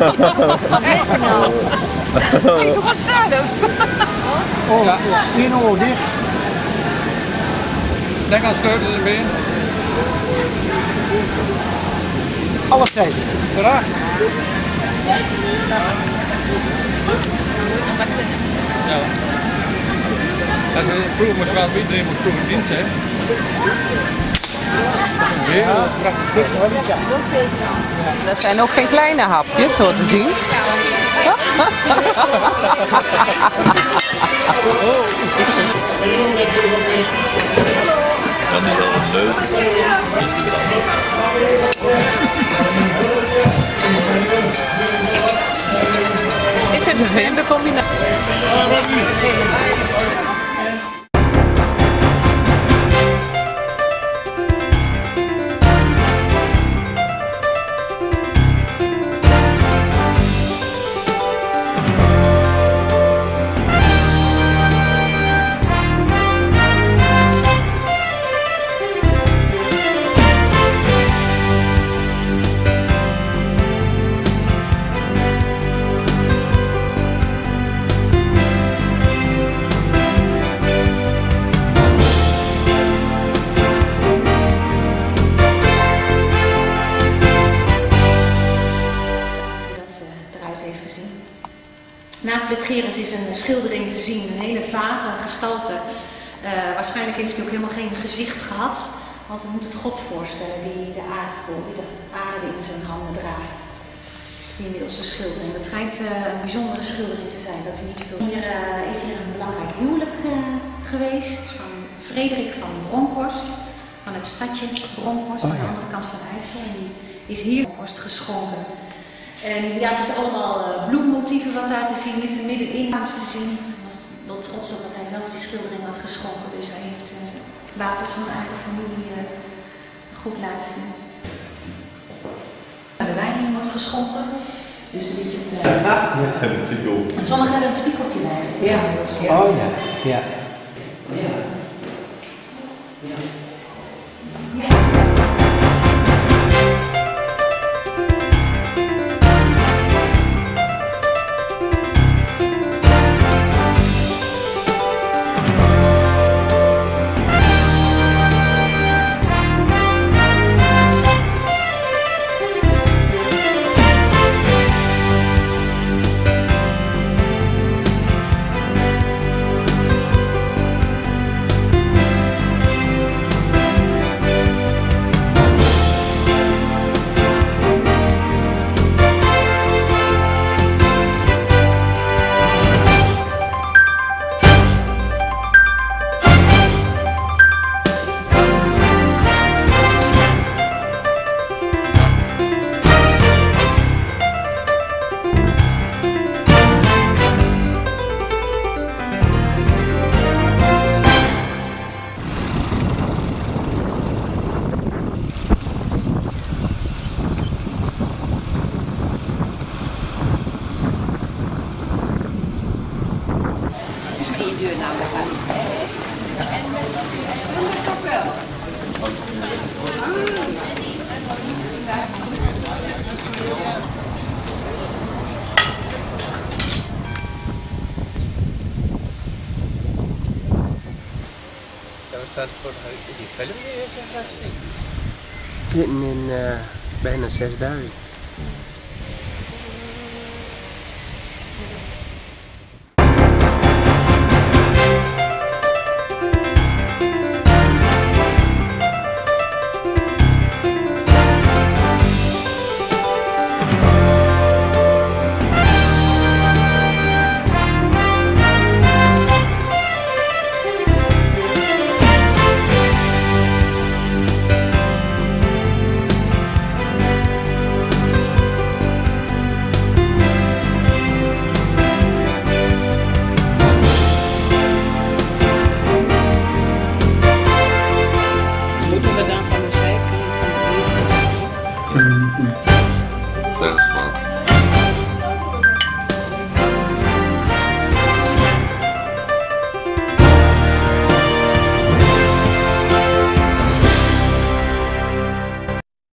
Hij is toch gezellig? Oh, ja. één oor dicht. Denk aan sleutels erbij. Alle tijd. Graag. Ja. Dat is, vroeger moest wel iedereen moest vroeger dienst hè. Heel prachtig. Dat zijn ook geen kleine hapjes, zo te zien. Dan is dat een leuk. Ik vind het een vreemde combinatie. Naast Witgerens is een schildering te zien, een hele vage gestalte. Eh, waarschijnlijk heeft hij ook helemaal geen gezicht gehad, want we moeten het God voorstellen die de aardbol, die de aarde in zijn handen draagt. Die inmiddels een schildering. Het schijnt eh, een bijzondere schildering te zijn, dat u niet veel. Hier eh, is hier een belangrijk huwelijk geweest van Frederik van Bronkhorst, van het stadje Bronkhorst aan de andere kant van IJssel. En die is hier Bronkhorst geschonken. En ja, het is allemaal eh, bloemmotieven wat daar te zien is, er middenin te zien. Hij was wel trots op dat hij zelf die schildering had geschonken, dus hij heeft eh, zijn wapens van de eigen familie eh, goed laten zien. De wijn wordt geschonken, dus er is het... eh, Hebben ze die goal. en sommigen hebben een spiegeltje bij zich. Ja. Oh ja. ja. Is maar één deur namelijk aan. Ja, we staan voor die film die je graag zien. Zitten in eh, bijna 6000.